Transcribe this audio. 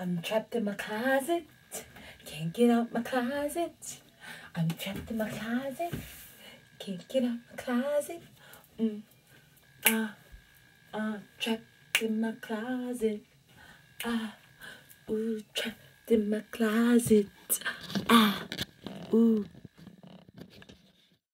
I'm trapped in my closet. Can't get out my closet. I'm trapped in my closet. Can't get out my closet. Mm. Ah, uh, trapped in my closet. Ah, ooh, trapped in my closet. Ah, ooh.